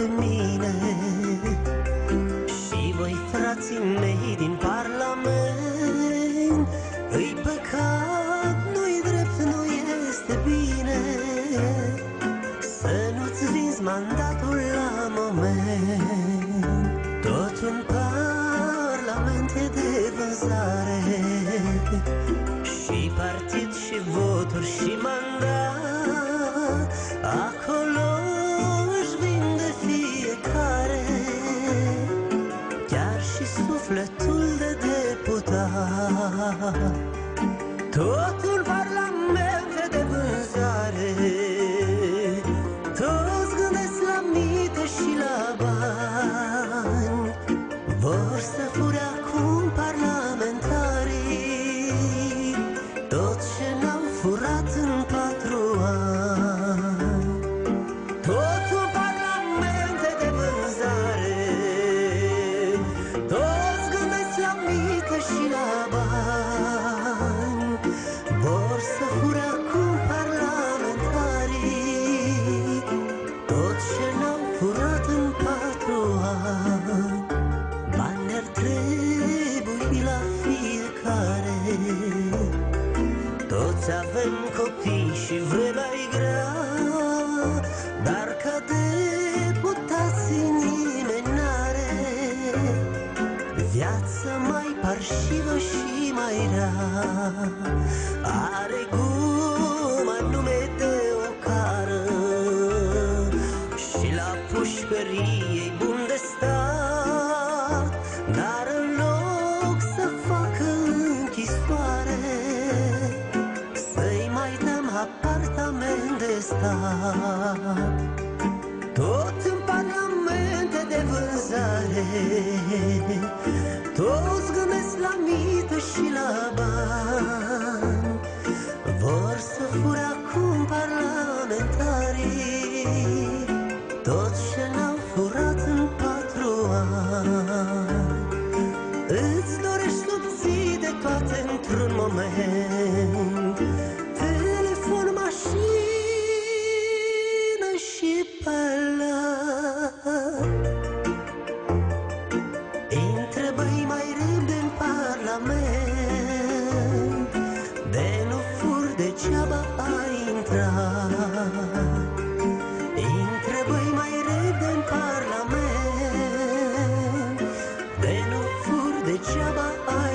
de mine. Și voi frații mei din Parlament Îi păcat, nu-i drept, nu este bine. Să nu-ți vinzi mandatul la moment. Tot un parlament e de vânzare. Și partid și voturi și mandat Tot un parlament e de vânzare. Toți gândesc la mite și la bani. Vor să fure Toți avem copii și vremea e grea Dar ca deputați nimeni n-are. Viața mai parșivă și mai rea Are guma nume de o cară. Și la pușcărie bun de stat stat Tot în parlamente de vânzare. Toți gândesc la mită și la bani. Vor să fure acum parlamentarii. Tot ce n-au furat în patru ani. Îți dorești să obții de toate într-un moment acaba ay